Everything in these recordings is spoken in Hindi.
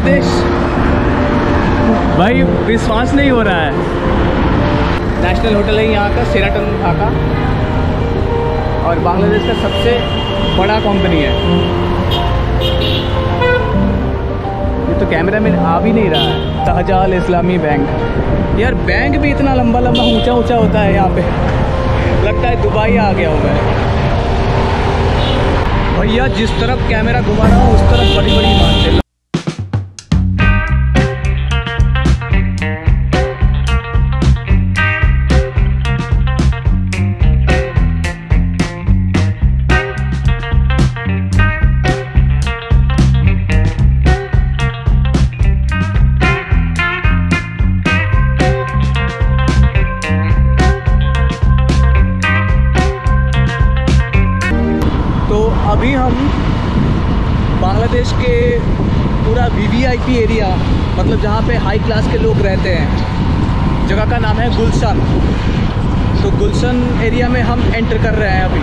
बांग्लादेश। भाई, विश्वास नहीं हो रहा है। नेशनल होटल है यहाँ का सेराटन ढाका और बांग्लादेश का सबसे बड़ा कंपनी है। ये तो कैमरा में आ भी नहीं रहा है। तहजाल इस्लामी बैंक यार बैंक भी इतना लंबा लंबा ऊँचा ऊँचा होता है यहाँ पे। लगता है दुबई आ गया हूँ मैं। भैया, जिस तरफ़ कैमरा घुमा रहा हूँ, उस तरफ़ बड़ी बड़ी इमारतें। अभी हम बांग्लादेश के पूरा वीवीआईपी एरिया मतलब जहाँ पे हाई क्लास के लोग रहते हैं जगह का नाम है गुलशन तो गुलशन एरिया में हम एंटर कर रहे हैं अभी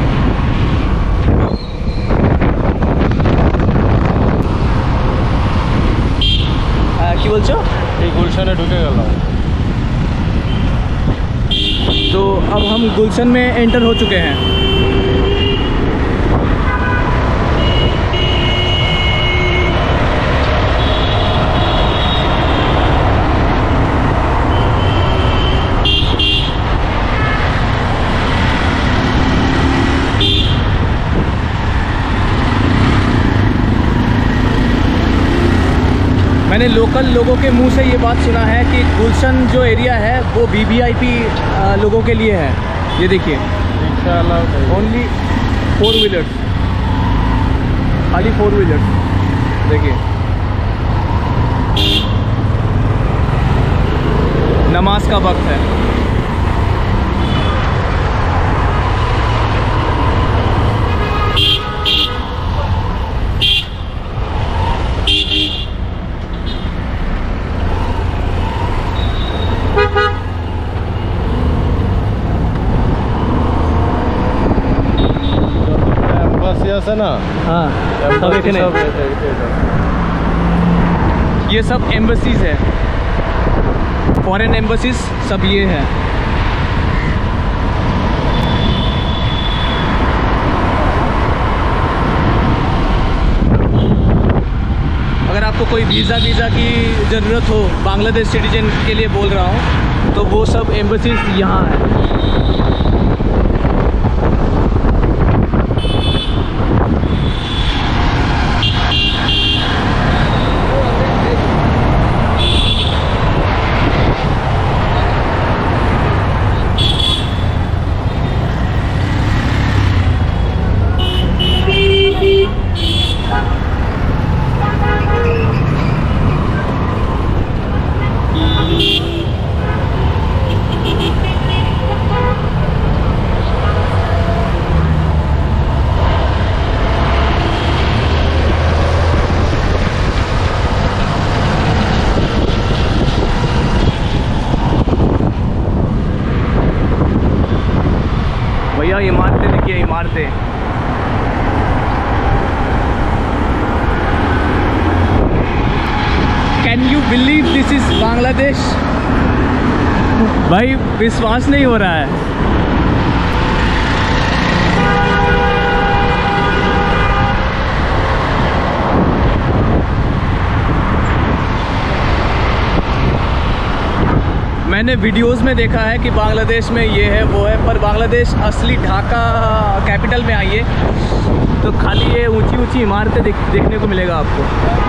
আহ, কি বলছো এই গুলশানে ঢুকে গেলাম तो अब हम गुलशन में एंटर हो चुके हैं मैंने लोकल लोगों के मुँह से ये बात सुना है कि गुलशन जो एरिया है वो वीवीआईपी लोगों के लिए है। ये देखिए। ओनली फोर व्हीलर्स खाली फोर व्हीलर्स देखिए। नमाज़ का वक्त है। ना? हाँ।, हाँ सब ये सब एम्बसीज है। फॉरेन एम्बसीज सब ये है। अगर आपको कोई वीज़ा वीज़ा की ज़रूरत हो बांग्लादेश सिटीजन के लिए बोल रहा हूँ तो वो सब एम्बसीज यहाँ है। Can you believe this is Bangladesh भाई विश्वास नहीं हो रहा है। मैंने वीडियोस में देखा है कि बांग्लादेश में ये है वो है पर बांग्लादेश असली ढाका कैपिटल में आइए तो खाली ये ऊँची ऊँची इमारतें देख, देखने को मिलेगा आपको।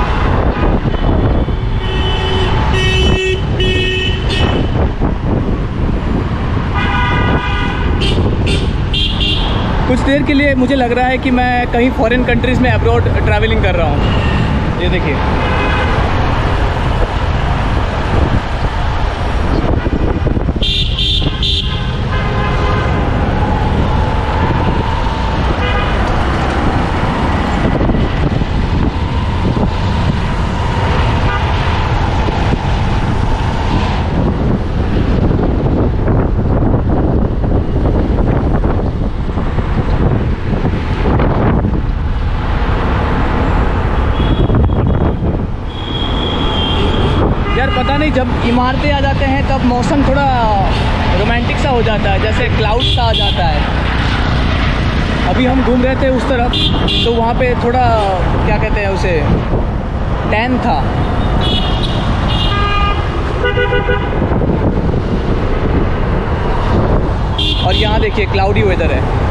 कुछ देर के लिए मुझे लग रहा है कि मैं कहीं फॉरेन कंट्रीज़ में अब्रॉड ट्रैवलिंग कर रहा हूँ। ये देखिए। जब इमारतें आ जाते हैं, तब मौसम थोड़ा रोमांटिक सा हो जाता है, जैसे क्लाउड सा आ जाता है। अभी हम घूम रहे थे उस तरफ़ तो वहाँ पे थोड़ा, क्या कहते हैं उसे टैन था। और यहाँ देखिए क्लाउडी वेदर है।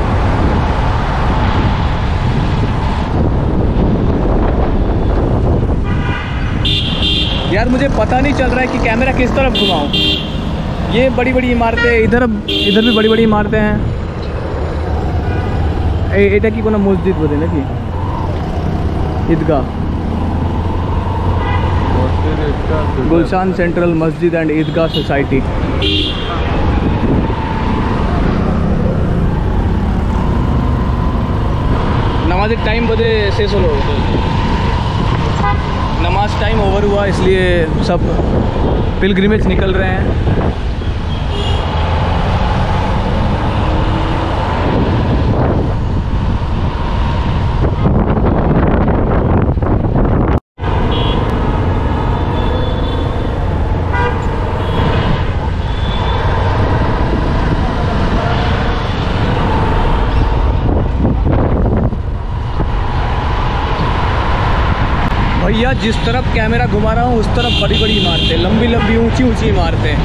यार मुझे पता नहीं चल रहा है कि कैमरा किस तरफ घुमाऊं ये बड़ी बड़ी इमारतें इधर इधर भी बड़ी बड़ी इमारतें हैं এ- এটা কি কোনো মসজিদ বোধে নাকি ঈদগাহ মসজিদ একটা দুটো। गुलशान सेंट्रल मस्जिद एंड ईदगाह सोसाइटी नमाज टाइम बजे शेष होलो नमाज़ टाइम ओवर हुआ इसलिए सब पिलग्रिमेज निकल रहे हैं। भैया, जिस तरफ़ कैमरा घुमा रहा हूँ, उस तरफ़ बड़ी बड़ी इमारतें लंबी लंबी ऊँची ऊँची इमारतें।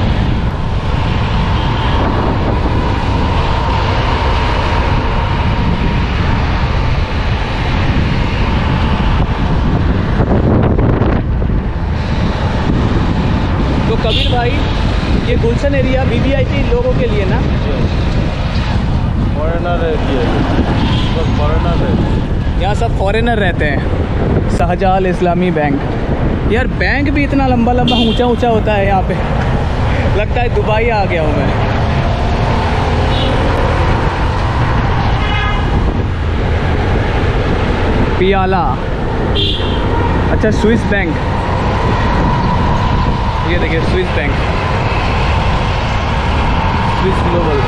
तो कबीर भाई, ये गुलशन एरिया वीवीआईपी लोगों के लिए ना? फॉरेनर है फॉरेनर है। यहाँ सब फॉरेनर रहते हैं। शाहजहाल इस्लामी बैंक। यार, बैंक भी इतना लंबा लंबा ऊँचा ऊँचा होता है यहाँ पे। लगता है दुबई आ गया हूँ मैं। पियाला। अच्छा स्विस बैंक। ये देखिए, स्विस बैंक। स्विस ग्लोबल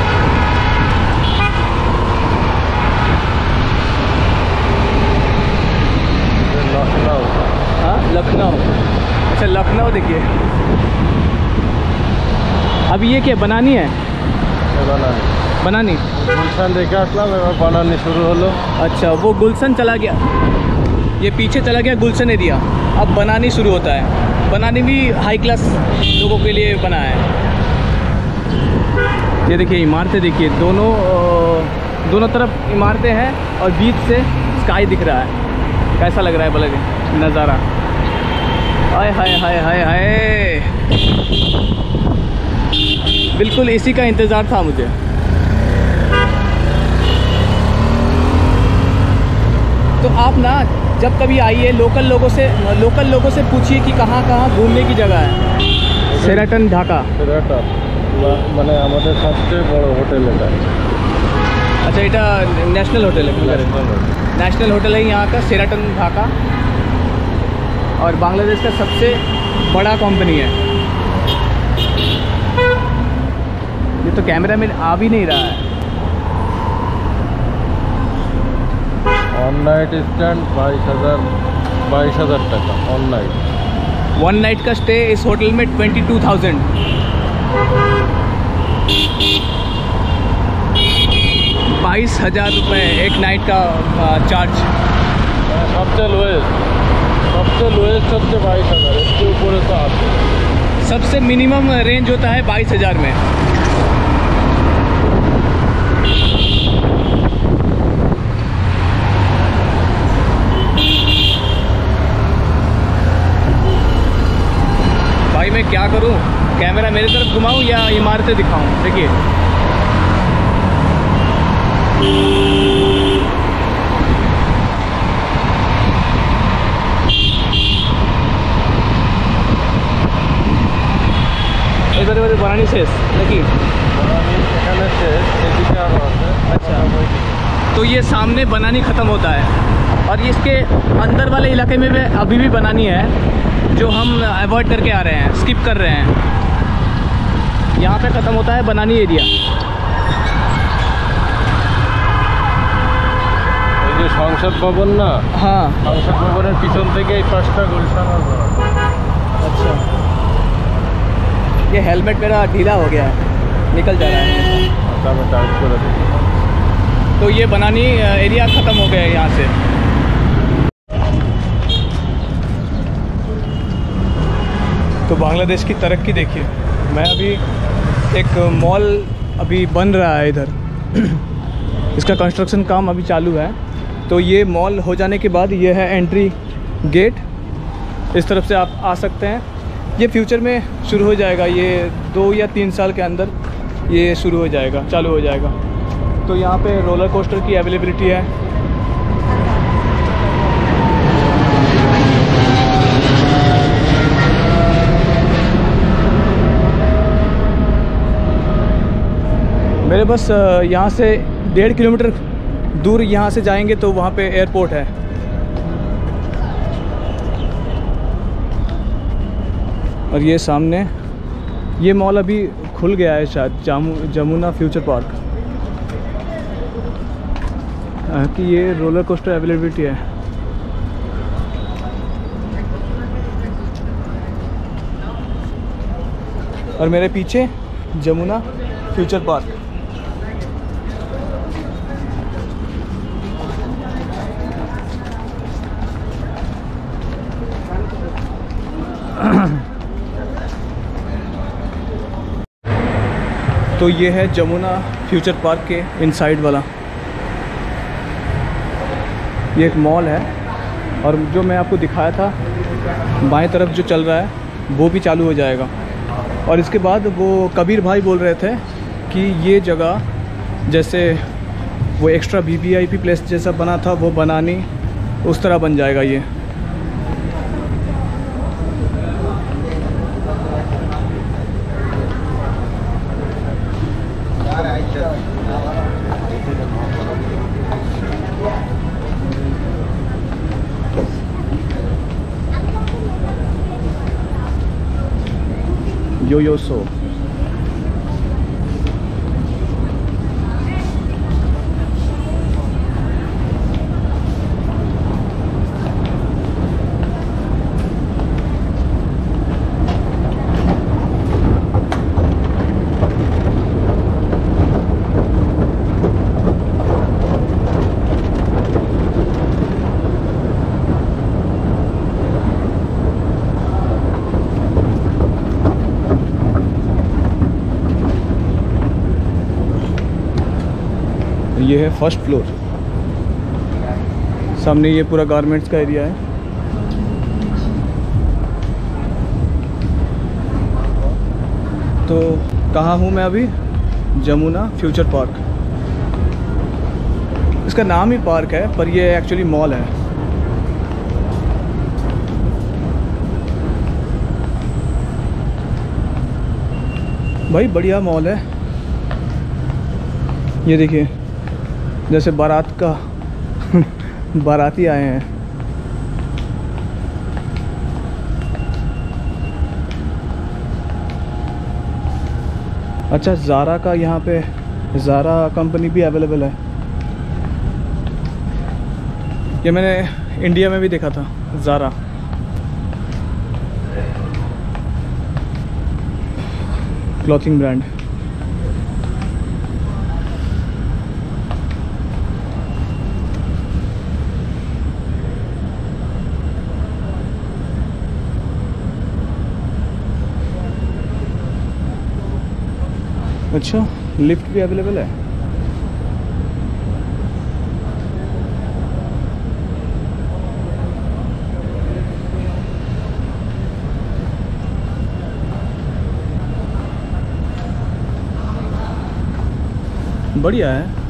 ये लखनऊ हाँ लखनऊ अच्छा लखनऊ देखिए अभी ये क्या बनानी है? बनानी गुलशन देखा बनानी शुरू होलो अच्छा वो गुलशन चला गया। ये पीछे चला गया गुलशन एरिया अब बनानी शुरू होता है। बनानी भी हाई क्लास लोगों के लिए बना है। ये देखिए इमारतें देखिए दोनों दोनों तरफ़ इमारतें हैं और बीच से स्काई दिख रहा है। कैसा लग रहा है बलग नज़ारा। हाय हाय हाय हाय हाय। बिल्कुल इसी का इंतज़ार था मुझे तो आप ना जब कभी आइए लोकल लोगों से लोकल लोगों से पूछिए कि कहाँ कहाँ घूमने की जगह है सेराटन ढाका সেরাটা মানে আমাদের সবচেয়ে বড় হোটেল এটা अच्छा এটা नेशनल होटल है नेशनल होटल है यहाँ का सेराटन ढाका और बांग्लादेश का सबसे बड़ा कंपनी है ये तो कैमरा में आ भी नहीं रहा है। नाइट स्टैंड बाईस हज़ार बाईस हज़ार टका ऑन नाइट वन नाइट का स्टे इस होटल में ट्वेंटी टू थाउज़ेंड बाईस हज़ार रुपये एक नाइट का चार्ज सबसे लोएस्ट सबसे लोएस्ट सबसे बाईस हज़ार इसके ऊपर तो सबसे मिनिमम रेंज होता है बाईस हज़ार में। मैं क्या करूं कैमरा मेरी तरफ घुमाऊं या इमारतें दिखाऊं देखिए এবারে এবারে বানানি শেষ নাকি বনানী এখানে শেষ এদিকে আরও আছে अच्छा। ওইদিকে। तो ये सामने बनानी ख़त्म होता है और इसके अंदर वाले इलाके में भी अभी भी बनानी है जो हम अवॉइड करके आ रहे हैं स्किप कर रहे हैं यहाँ पे ख़त्म होता है बनानी एरिया ওই যে সংসদ ভবন না हाँ সংসদ ভবনের পিছন থেকে এই পাঁচটা গুলশান আর বনানী। अच्छा ये हेलमेट मेरा ढीला हो गया है निकल जा रहा है आता मैं टाइट को रख तो ये बनानी एरिया ख़त्म हो गया है यहाँ से तो बांग्लादेश की तरक्की देखिए, मैं अभी एक मॉल अभी बन रहा है इधर। इसका कंस्ट्रक्शन काम अभी चालू है। तो ये मॉल हो जाने के बाद ये है एंट्री गेट इस तरफ़ से आप आ सकते हैं। ये फ्यूचर में शुरू हो जाएगा, ये दो या तीन साल के अंदर ये शुरू हो जाएगा, चालू हो जाएगा। तो यहाँ पे रोलर कोस्टर की अवेलेबिलिटी है। मेरे बस यहाँ से डेढ़ किलोमीटर दूर यहाँ से जाएँगे तो वहाँ पे एयरपोर्ट है। और ये सामने, ये मॉल अभी खुल गया है शायद, जामू, जमुना फ्यूचर पार्क। कि ये रोलर कोस्टर अवेलेबिलिटी है। और मेरे पीछे जमुना फ्यूचर पार्क। तो ये है जमुना फ्यूचर पार्क के इनसाइड वाला। ये एक मॉल है और जो मैं आपको दिखाया था, बाएँ तरफ़ जो चल रहा है, वो भी चालू हो जाएगा। और इसके बाद वो कबीर भाई बोल रहे थे कि ये जगह जैसे वो extra V I P place जैसा बना था, वो बनानी उस तरह बन जाएगा ये। यो यो सो ये है फ़र्स्ट फ्लोर सामने ये पूरा गारमेंट्स का एरिया है। तो कहाँ हूँ मैं अभी? Jamuna future park. इसका नाम ही पार्क है, पर ये एक्चुअली मॉल है। भाई, बढ़िया मॉल है। ये देखिए। जैसे बारात का बाराती आए हैं। अच्छा ज़ारा का यहाँ पे ज़ारा कंपनी भी अवेलेबल है। ये मैंने इंडिया में भी देखा था ज़ारा क्लॉथिंग ब्रांड अच्छा लिफ्ट भी अवेलेबल है? बढ़िया है।